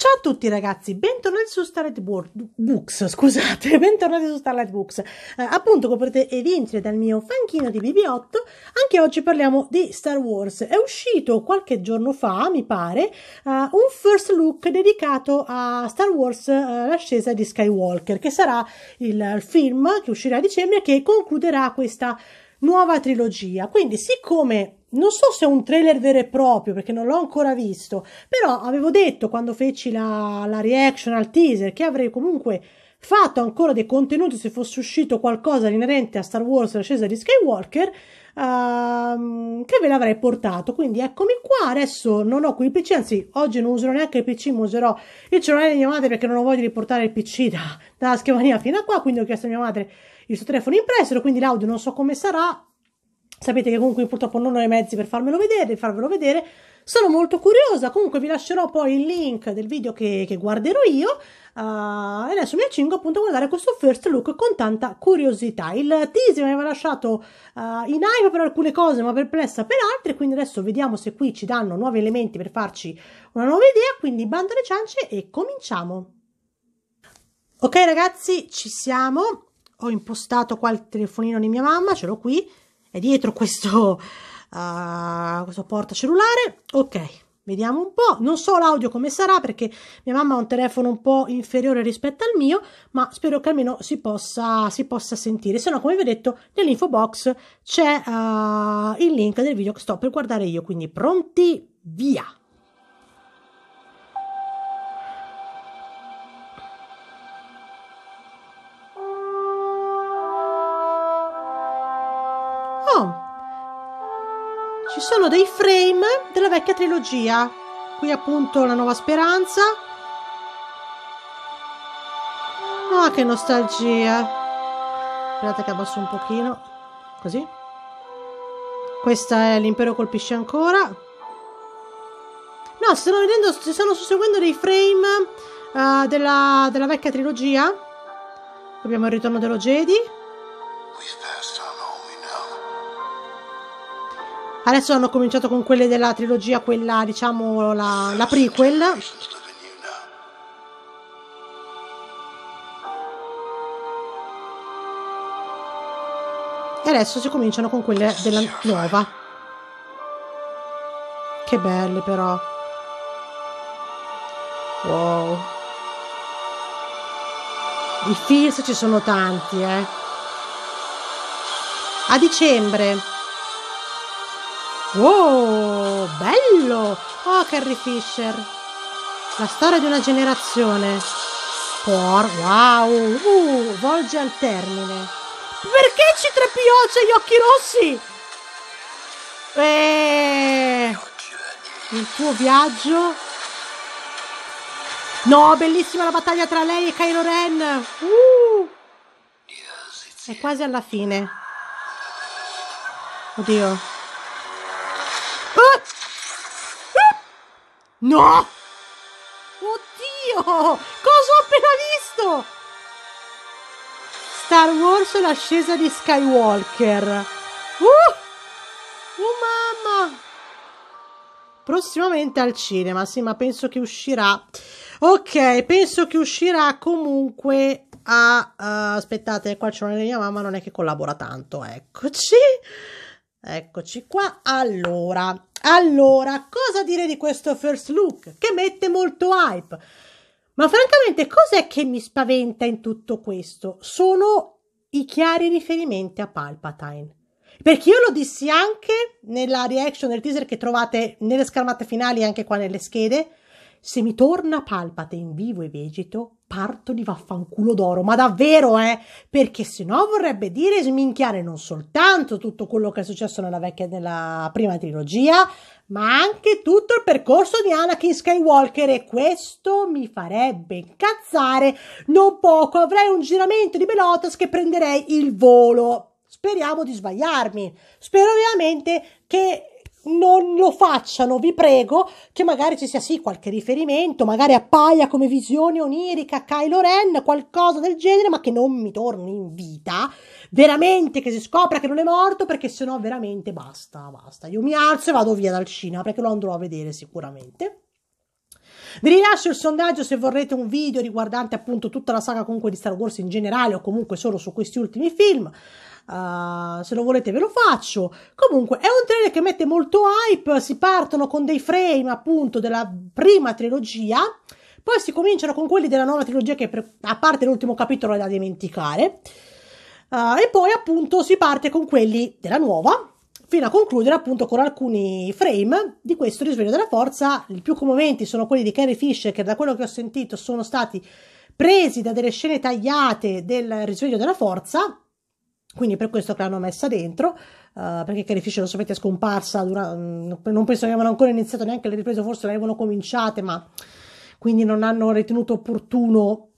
Ciao a tutti ragazzi, bentornati su Starlight Books, scusate, bentornati su Starlight Books. Eh, appunto, come potete evincere dal mio fanchino di BB8, anche oggi parliamo di Star Wars. È uscito qualche giorno fa, mi pare, uh, un first look dedicato a Star Wars uh, L'ascesa di Skywalker, che sarà il, il film che uscirà a dicembre e che concluderà questa nuova trilogia. Quindi, siccome non so se è un trailer vero e proprio perché non l'ho ancora visto, però avevo detto quando feci la, la reaction al teaser che avrei comunque fatto ancora dei contenuti se fosse uscito qualcosa inerente a Star Wars l'ascesa di Skywalker uh, che ve l'avrei portato quindi eccomi qua adesso non ho qui il pc anzi oggi non userò neanche il pc ma userò il cellulare di mia madre perché non ho voglia di portare il pc da, dalla scrivania fino a qua quindi ho chiesto a mia madre il suo telefono in prestito quindi l'audio non so come sarà Sapete che comunque purtroppo non ho i mezzi per farmelo vedere, farvelo vedere. Sono molto curiosa, comunque vi lascerò poi il link del video che, che guarderò io. Uh, e adesso mi accingo appunto a guardare questo first look con tanta curiosità. Il teaser mi aveva lasciato uh, in hype per alcune cose, ma perplessa per altre. Quindi adesso vediamo se qui ci danno nuovi elementi per farci una nuova idea. Quindi bando alle ciance e cominciamo. Ok ragazzi, ci siamo. Ho impostato qua il telefonino di mia mamma, ce l'ho qui è dietro questo, uh, questo porta cellulare ok vediamo un po' non so l'audio come sarà perché mia mamma ha un telefono un po' inferiore rispetto al mio ma spero che almeno si possa, si possa sentire. Se no come vi ho detto nell'info box c'è uh, il link del video che sto per guardare io. Quindi pronti? Via sono dei frame della vecchia trilogia. Qui appunto la nuova speranza. Ah, che nostalgia. Aspettate che abbasso un pochino. Così. Questa è l'impero colpisce ancora. No, stanno vedendo, si stanno susseguendo dei frame uh, della, della vecchia trilogia. Abbiamo il ritorno dello Jedi. Adesso hanno cominciato con quelle della trilogia, quella diciamo la, la prequel. E adesso si cominciano con quelle della nuova. Che belle però. Wow. I feels ci sono tanti, eh. A dicembre Wow, bello! Oh, Carrie Fisher! La storia di una generazione. Por, wow! Uh, volge al termine. Perché ci C3PO gli occhi rossi? Eh, il tuo viaggio? No, bellissima la battaglia tra lei e Kylo Ren. Uh, è quasi alla fine. Oddio. No! Oddio! Cosa ho appena visto? Star Wars l'ascesa di Skywalker. Uh! Oh mamma! Prossimamente al cinema, sì, ma penso che uscirà. Ok, penso che uscirà comunque a... Uh, aspettate, qua c'è una mia mamma, non è che collabora tanto, eccoci. Eccoci qua. Allora, allora, cosa dire di questo first look? Che mette molto hype. Ma francamente, cos'è che mi spaventa in tutto questo? Sono i chiari riferimenti a Palpatine. Perché io lo dissi anche nella reaction del teaser che trovate nelle schermate finali e anche qua nelle schede. Se mi torna Palpatine vivo e vegeto, parto di vaffanculo d'oro, ma davvero, eh? Perché se no vorrebbe dire sminchiare non soltanto tutto quello che è successo nella vecchia, nella prima trilogia, ma anche tutto il percorso di Anakin Skywalker e questo mi farebbe incazzare non poco. Avrei un giramento di Belotas che prenderei il volo. Speriamo di sbagliarmi. Spero veramente che non lo facciano, vi prego, che magari ci sia sì qualche riferimento, magari appaia come visione onirica Kylo Ren, qualcosa del genere, ma che non mi torni in vita, veramente che si scopra che non è morto, perché sennò veramente basta, basta. Io mi alzo e vado via dal cinema, perché lo andrò a vedere sicuramente. Vi rilascio il sondaggio se vorrete un video riguardante appunto tutta la saga comunque di Star Wars in generale o comunque solo su questi ultimi film. Uh, se lo volete ve lo faccio. Comunque è un trailer che mette molto hype, si partono con dei frame appunto della prima trilogia, poi si cominciano con quelli della nuova trilogia che per, a parte l'ultimo capitolo è da dimenticare. Uh, e poi appunto si parte con quelli della nuova fino a concludere appunto con alcuni frame di questo risveglio della forza. I più commoventi sono quelli di Carrie Fisher, che da quello che ho sentito sono stati presi da delle scene tagliate del risveglio della forza. Quindi per questo che l'hanno messa dentro, uh, perché Carrie Fisher lo sapete è scomparsa, dura, mm, non penso che avevano ancora iniziato neanche le riprese, forse le avevano cominciate, ma quindi non hanno ritenuto opportuno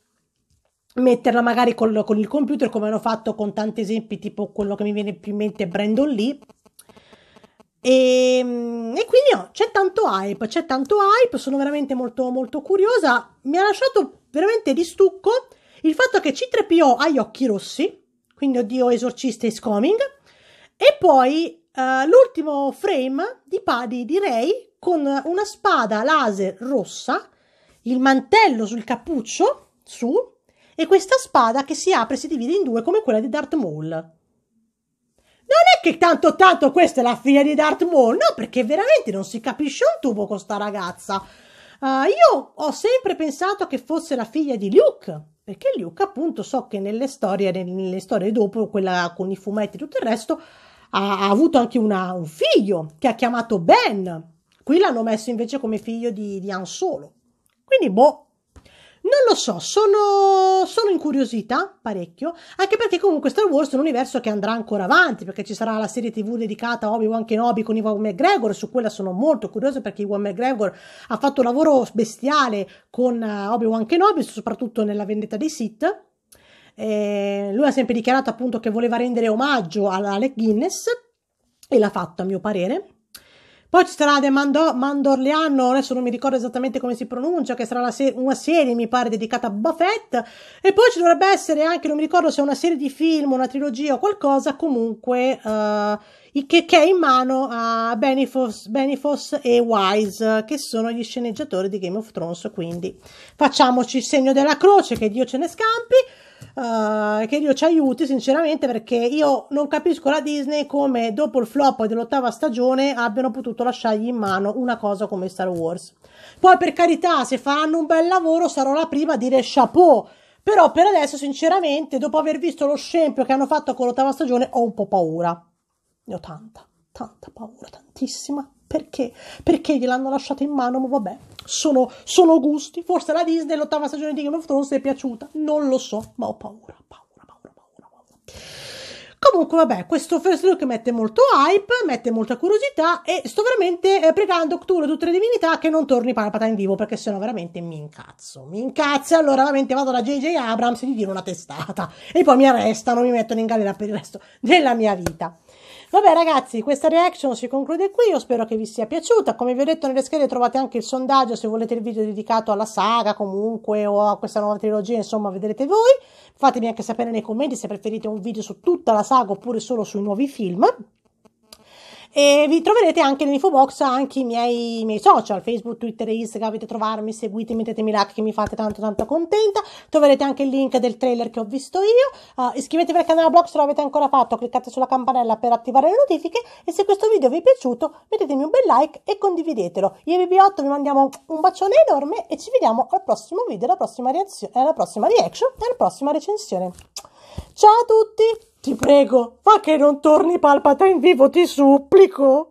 metterla magari col, con il computer come hanno fatto con tanti esempi tipo quello che mi viene più in mente Brandon Lee e, ehm, e quindi no, c'è tanto hype, c'è tanto hype, sono veramente molto molto curiosa. Mi ha lasciato veramente di stucco il fatto che C3PO ha gli occhi rossi, quindi oddio esorcista is coming, e poi uh, l'ultimo frame di Paddy di Rey con una spada laser rossa, il mantello sul cappuccio su e questa spada che si apre e si divide in due come quella di Darth Maul. Non è che tanto tanto questa è la figlia di Darth Maul, no, perché veramente non si capisce un tubo con sta ragazza. Uh, io ho sempre pensato che fosse la figlia di Luke, perché Luke appunto so che nelle storie, nelle storie dopo, quella con i fumetti e tutto il resto, ha, ha avuto anche una, un figlio che ha chiamato Ben. Qui l'hanno messo invece come figlio di, di Han Solo. Quindi, boh, non lo so, sono, sono incuriosita parecchio, anche perché comunque Star Wars è un universo che andrà ancora avanti, perché ci sarà la serie tv dedicata a Obi-Wan Kenobi con Iwan McGregor, su quella sono molto curiosa perché Iwan McGregor ha fatto un lavoro bestiale con eh, Obi-Wan Kenobi, soprattutto nella vendetta dei Sith. Eh, lui ha sempre dichiarato appunto che voleva rendere omaggio alla Alec Guinness e l'ha fatto a mio parere poi ci sarà The Mando- Mandorliano, adesso non mi ricordo esattamente come si pronuncia, che sarà se- una serie, mi pare, dedicata a Buffett. E poi ci dovrebbe essere anche, non mi ricordo se è una serie di film, una trilogia o qualcosa, comunque, uh, che, che, è in mano a Benefos e Wise, che sono gli sceneggiatori di Game of Thrones. Quindi facciamoci il segno della croce, che Dio ce ne scampi. Uh, che Dio ci aiuti sinceramente perché io non capisco la Disney come dopo il flop dell'ottava stagione abbiano potuto lasciargli in mano una cosa come Star Wars. Poi per carità, se faranno un bel lavoro sarò la prima a dire chapeau. Però per adesso, sinceramente, dopo aver visto lo scempio che hanno fatto con l'ottava stagione, ho un po' paura. Ne ho tanta, tanta paura, tantissima. Perché? Perché gliel'hanno lasciata in mano, ma vabbè, sono, sono gusti. Forse la Disney l'ottava stagione di Game of Thrones è piaciuta, non lo so, ma ho paura, paura, paura, paura, paura. Comunque, vabbè, questo first look mette molto hype, mette molta curiosità e sto veramente eh, pregando Cthulhu e tutte le divinità che non torni Palpatine vivo perché sennò veramente mi incazzo. Mi incazzo e allora veramente vado da JJ Abrams e gli tiro una testata e poi mi arrestano, mi mettono in galera per il resto della mia vita. Vabbè ragazzi, questa reaction si conclude qui, io spero che vi sia piaciuta. Come vi ho detto nelle schede trovate anche il sondaggio se volete il video dedicato alla saga comunque o a questa nuova trilogia, insomma vedrete voi. Fatemi anche sapere nei commenti se preferite un video su tutta la saga oppure solo sui nuovi film. E vi troverete anche nell'info box anche i miei, i miei, social, Facebook, Twitter e Instagram, potete trovarmi, seguitemi, mettetemi like che mi fate tanto tanto contenta. Troverete anche il link del trailer che ho visto io. Uh, iscrivetevi al canale blog se non l'avete ancora fatto, cliccate sulla campanella per attivare le notifiche e se questo video vi è piaciuto mettetemi un bel like e condividetelo. Io e BB8 vi mandiamo un bacione enorme e ci vediamo al prossimo video, alla prossima, reazione, alla prossima reaction e alla prossima recensione. Ciao a tutti! Ti prego, fa che non torni Palpatine vivo, ti supplico.